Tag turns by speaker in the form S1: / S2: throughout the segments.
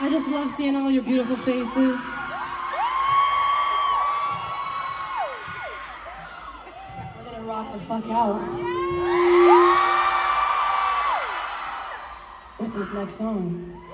S1: I just love seeing all your beautiful faces. We're gonna rock the fuck out with this next song.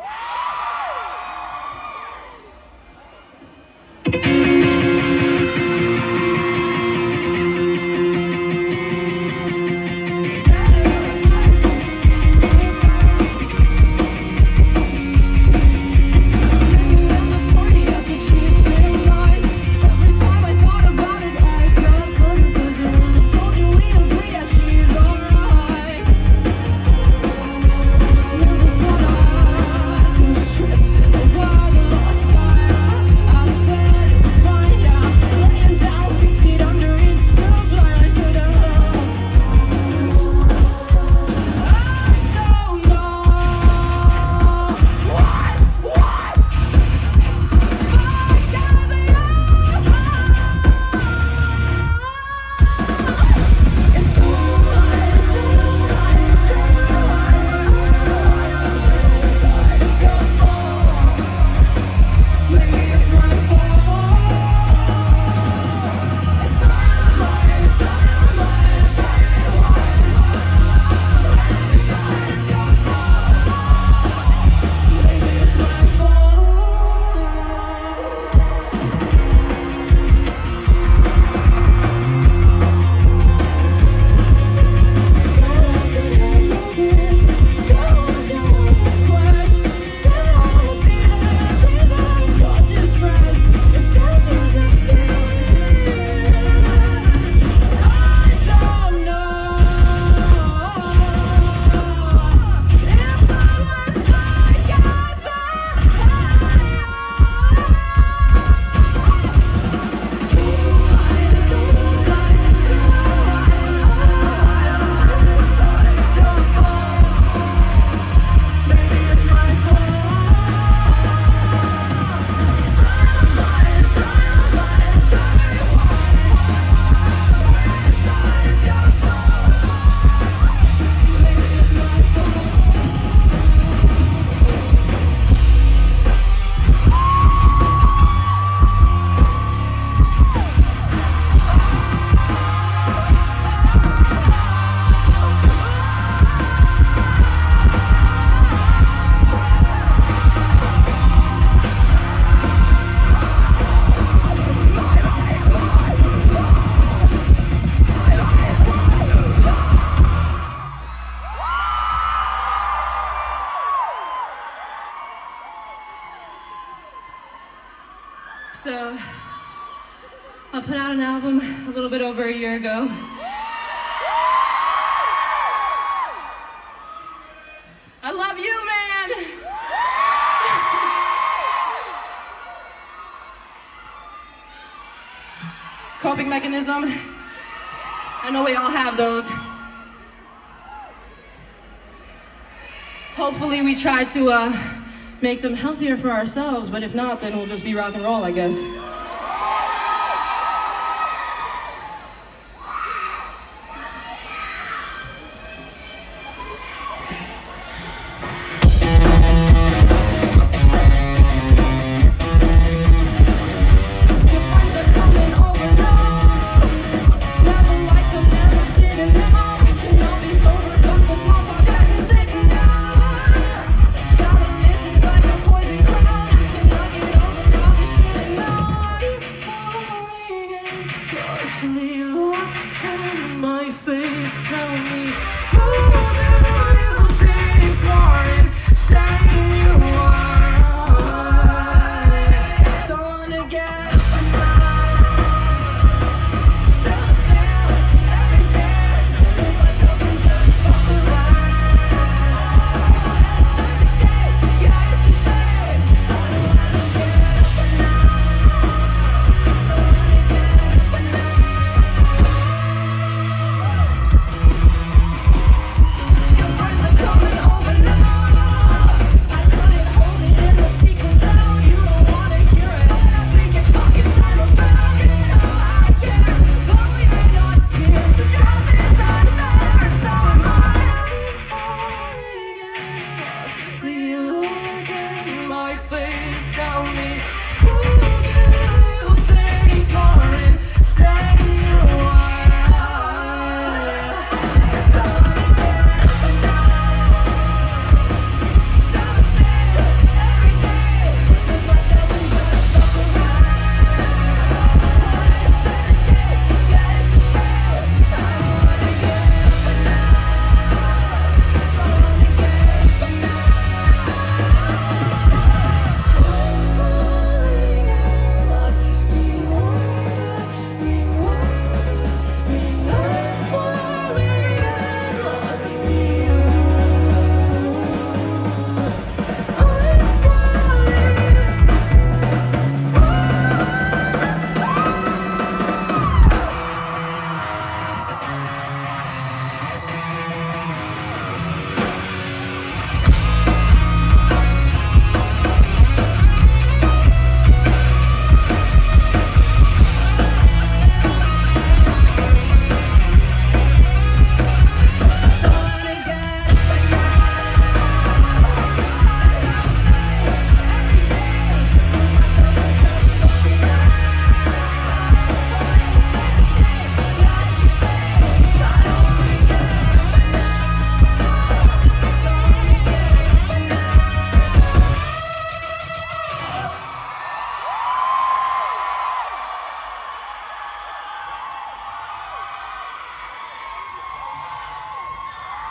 S1: So, I put out an album a little bit over a year ago. I love you, man! Coping mechanism. I know we all have those. Hopefully, we try to uh, make them healthier for ourselves, but if not, then we'll just be rock and roll, I guess.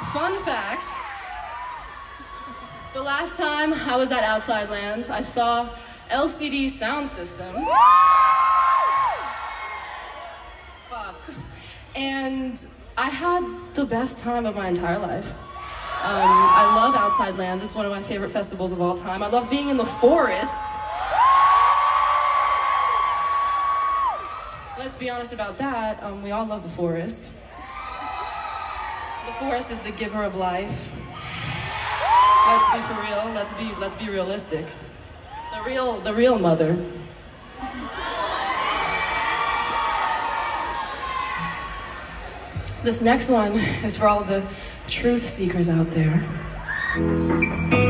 S1: Fun fact the last time I was at Outside Lands, I saw LCD Soundsystem. Fuck. And I had the best time of my entire life. Um, I love Outside Lands. It's one of my favorite festivals of all time. I love being in the forest. Let's be honest about that. Um, we all love the forest. The forest is the giver of life. Let's be for real. Let's be let's be realistic. The real the real mother. This next one is for all the truth seekers out there.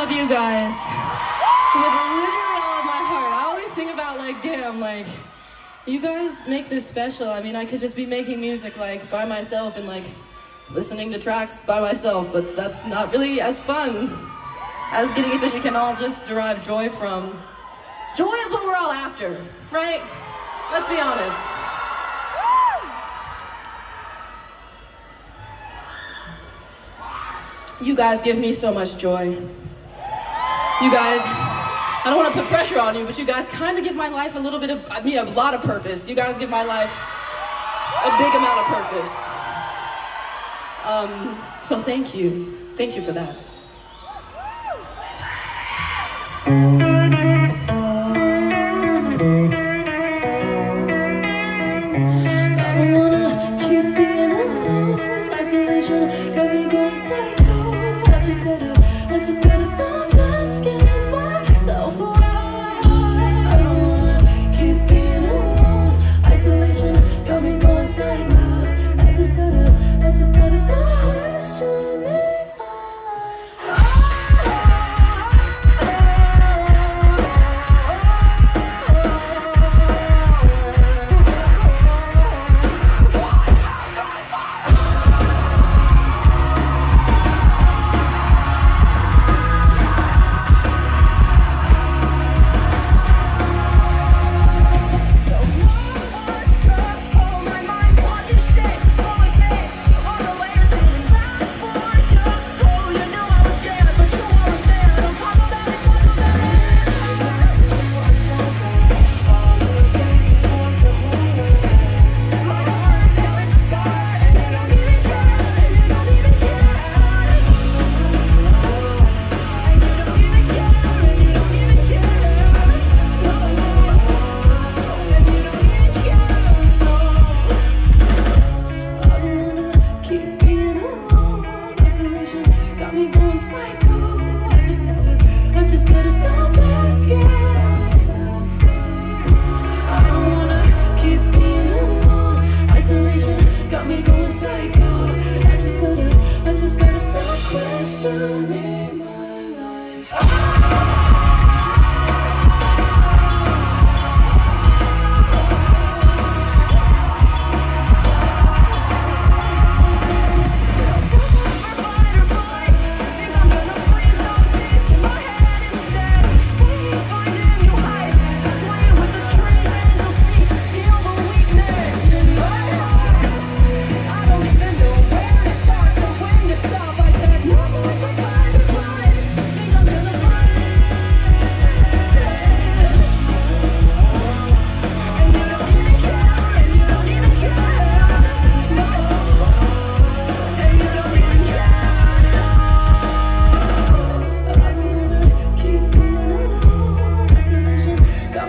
S1: Love you guys. With literally all of my heart. I always think about like, damn, like, you guys make this special. I mean, I could just be making music like by myself and like listening to tracks by myself, but that's not really as fun as getting it so you can all just derive joy from. Joy is what we're all after, right? Let's be honest. You guys give me so much joy. You guys, I don't want to put pressure on you, but you guys kind of give my life a little bit of, I mean, a lot of purpose. You guys give my life a big amount of purpose. Um, so thank you. Thank you for that. Got me going psycho. I just gotta, I just gotta stop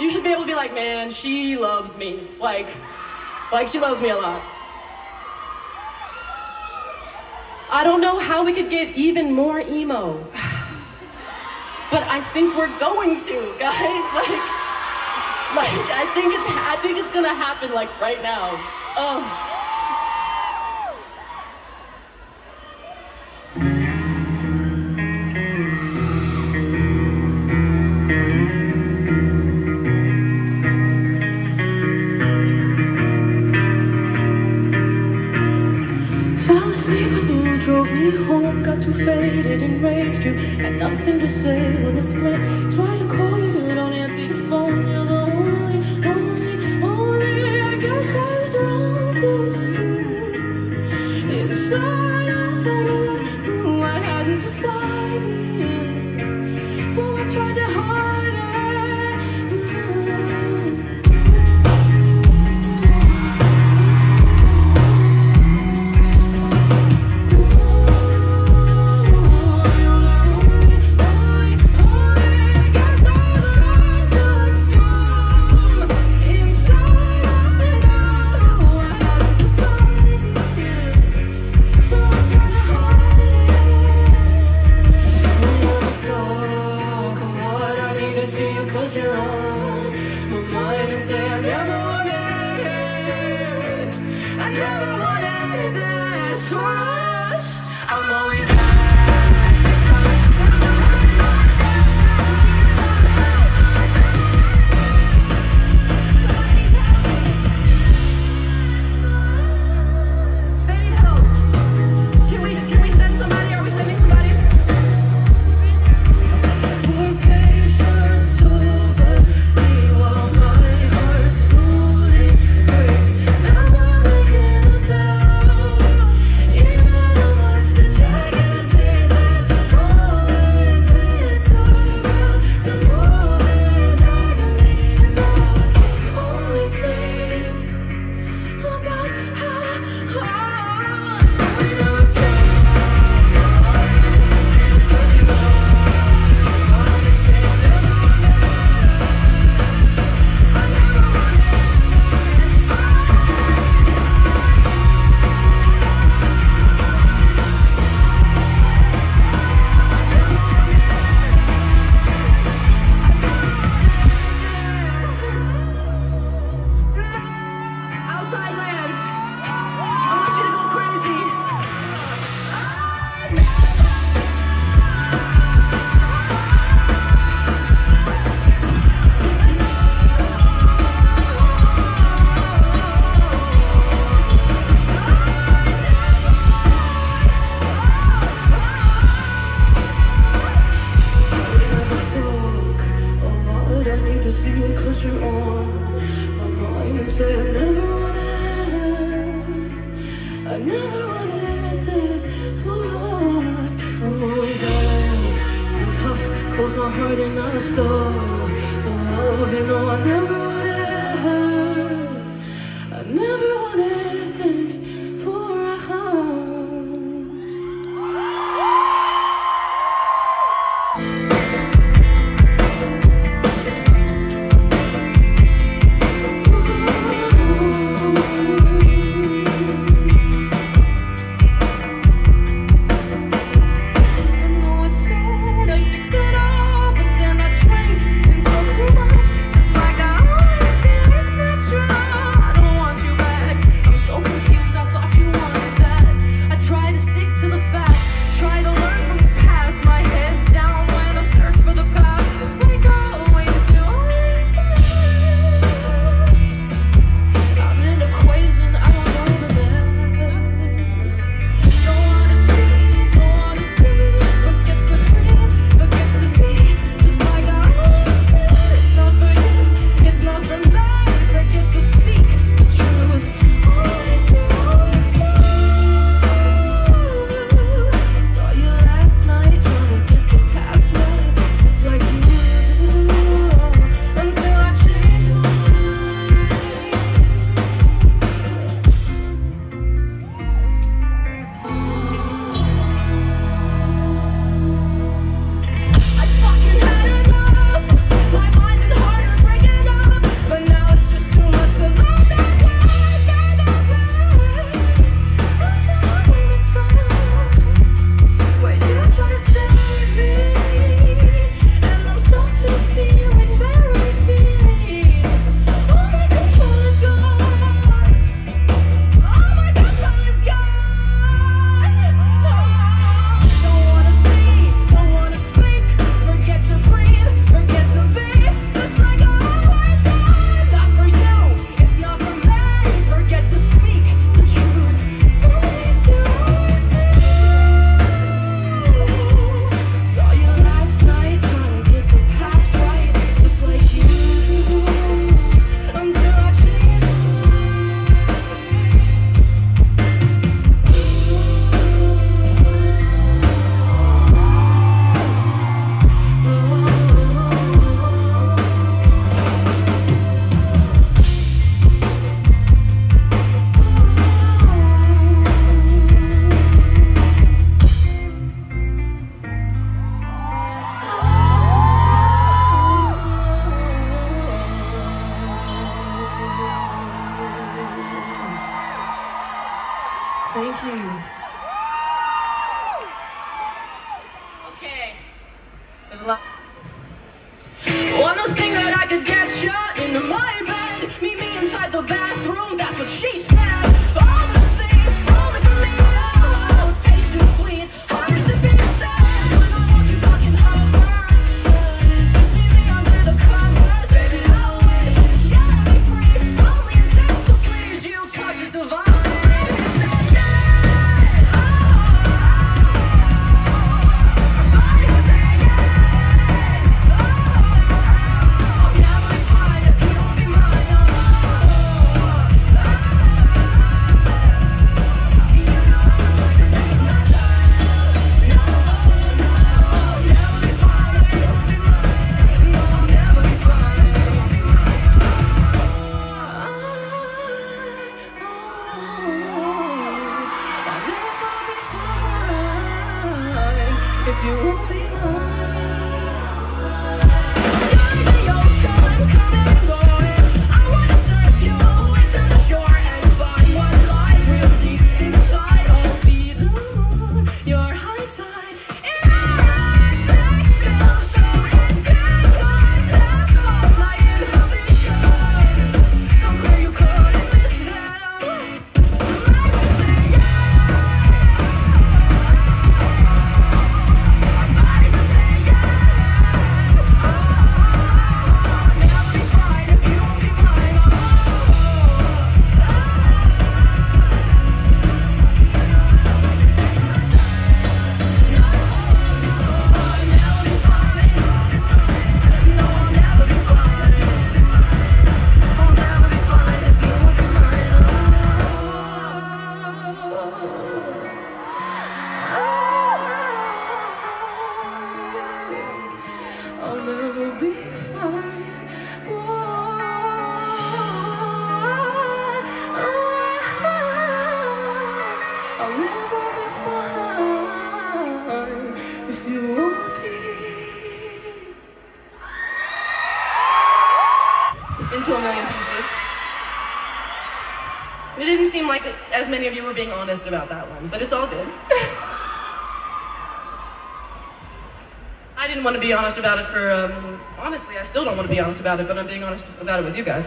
S1: you should be able to be like, man, she loves me. Like, like she loves me a lot. I don't know how we could get even more emo. but I think we're going to, guys. Like, like I think it's I think it's gonna happen like right now. Oh.
S2: It raged you. Had nothing to say when it split. Try to call. about
S1: that one, but it's all good. I didn't want to be honest about it for, um, honestly, I still don't want to be honest about it, but I'm being honest about it with you guys.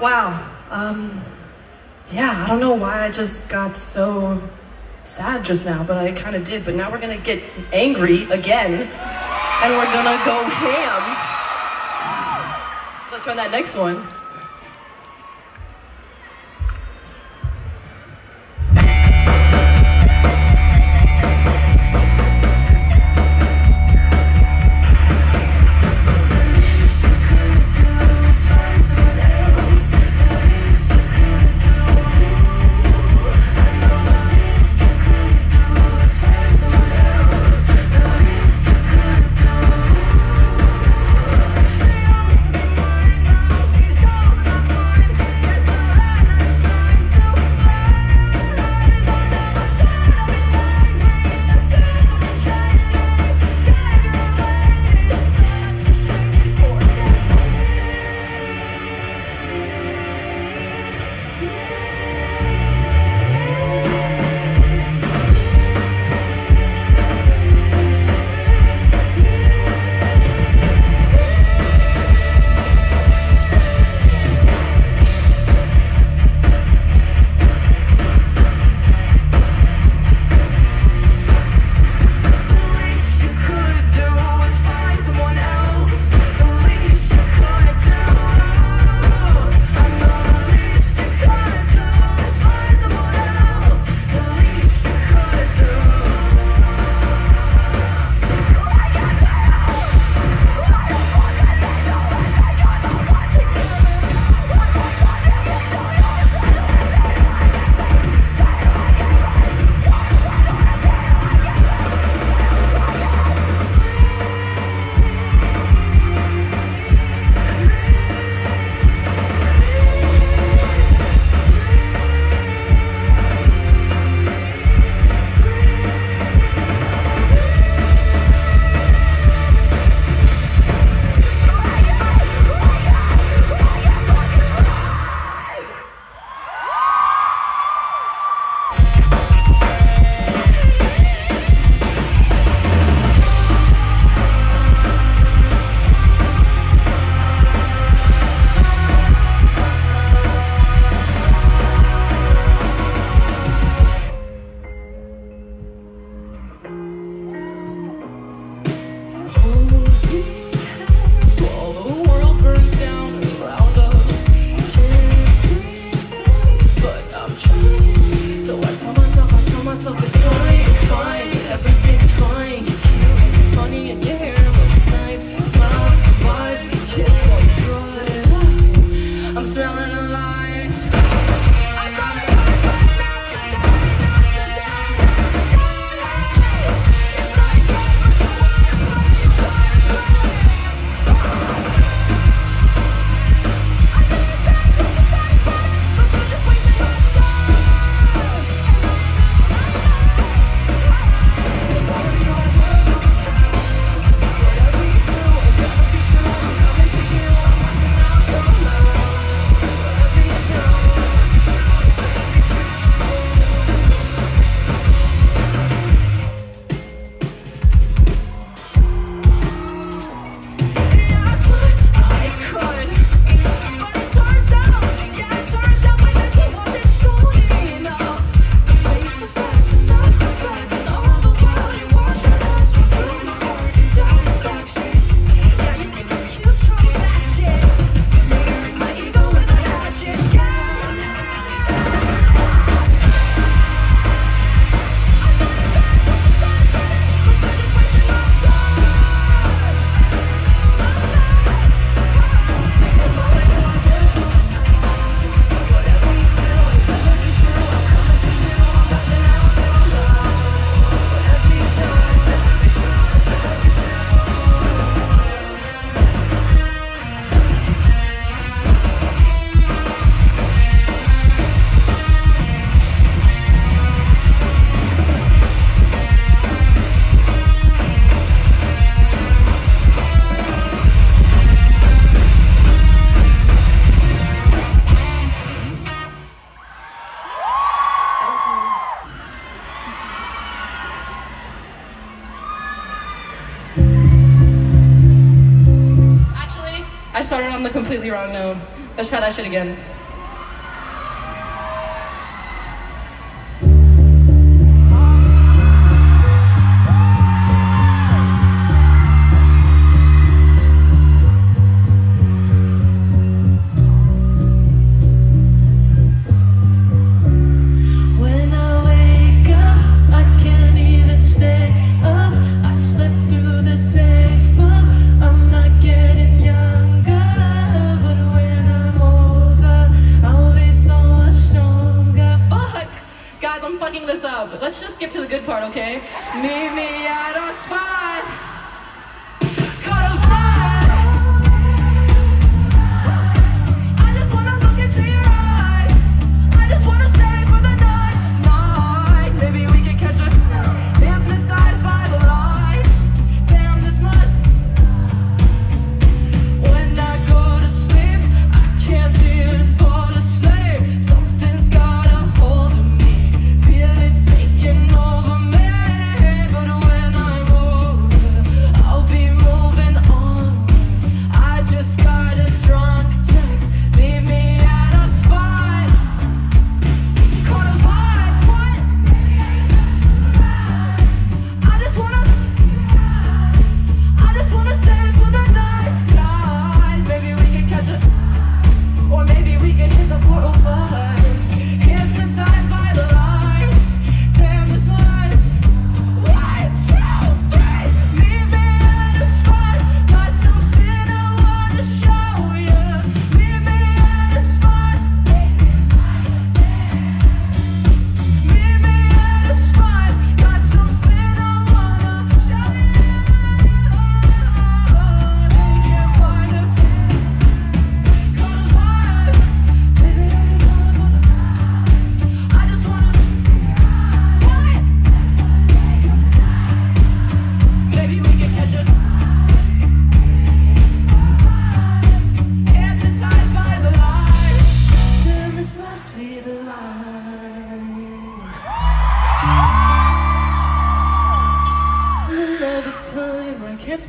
S1: Wow. Um, yeah, I don't know why I just got so sad just now, but I kind of did. But now we're going to get angry again, and we're going to go ham. Let's run that next one. I started on the completely wrong note. Let's try that shit again.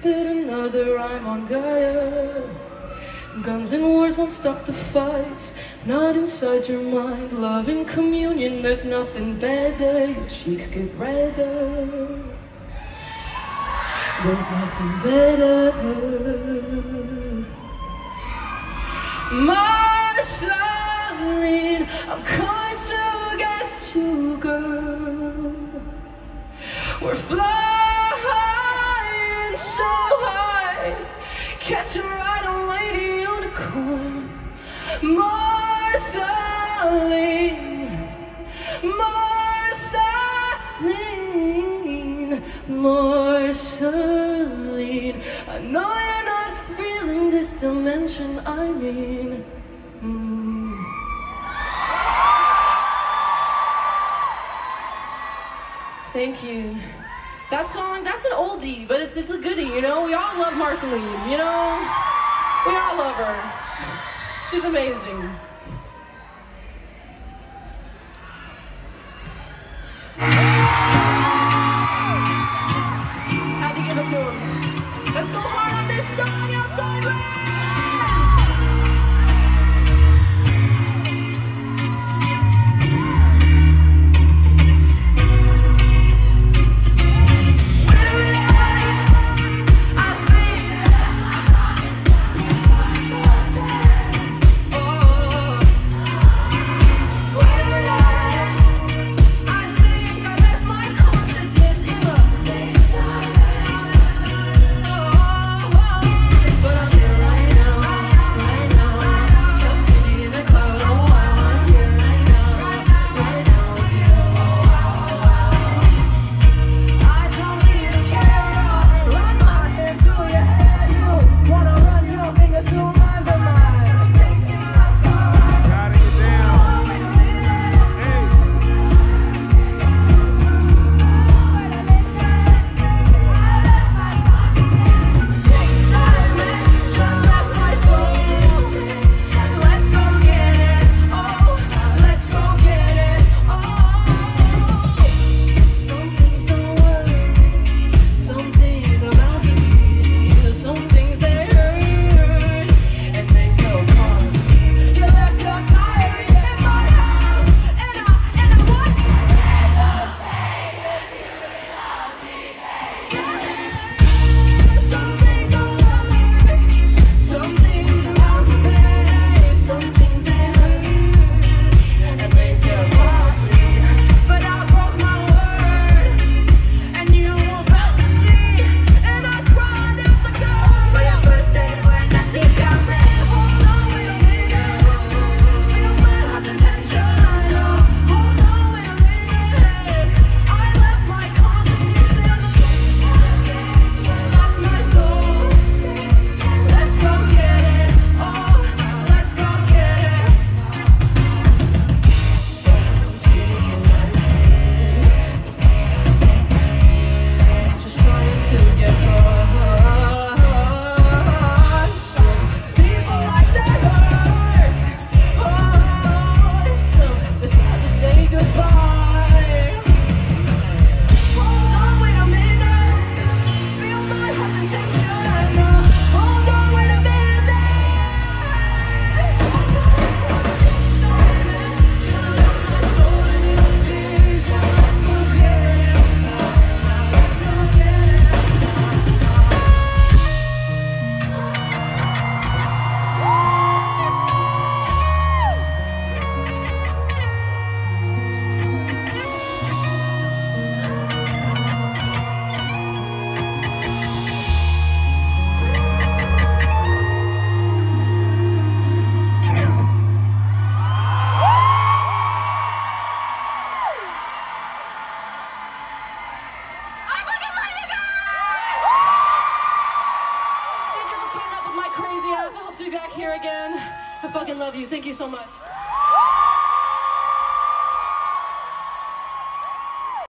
S2: spit another rhyme on Gaia. Guns and wars won't stop the fights, not inside your mind. Love and communion, there's nothing better. Your cheeks get redder. There's nothing better. Marceline, I'm coming to get you, girl. We're flying so high. Catch a ride on Lady Unicorn. Marceline, Marceline, Marceline. I know you're not feeling this dimension, I mean.
S1: Thank you. That song, that's an oldie, but it's it's a goodie, you know? We all love Marceline, you know? We all love her. She's amazing.